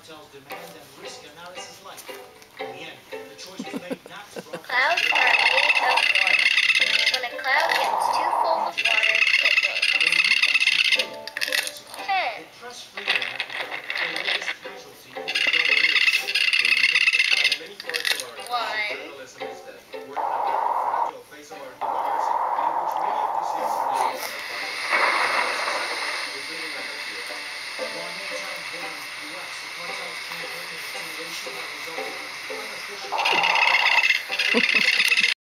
cartels demand and risk analysis life. In the end, the choice was made not to broadcast. Thank you.